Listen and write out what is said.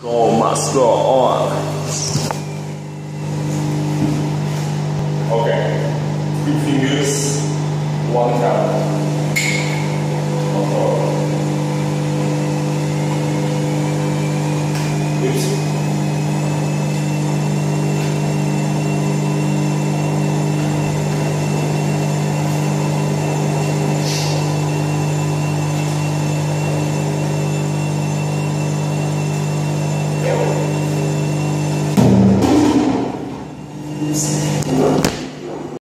Go must go on. Okay. Three fingers, one count. you.